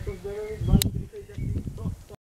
considerando